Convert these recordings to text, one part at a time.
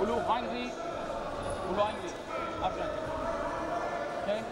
Ulu, reingehen Sie. Ulu, reingehen. Abstand. Okay?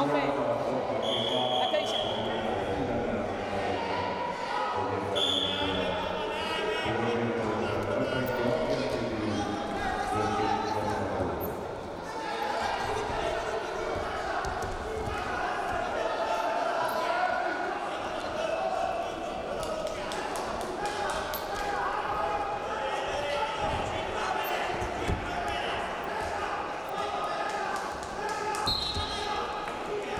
Ok.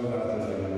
Good afternoon.